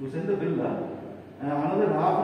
You send the bill, uh, another half